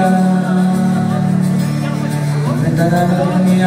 Mira, me está dando mi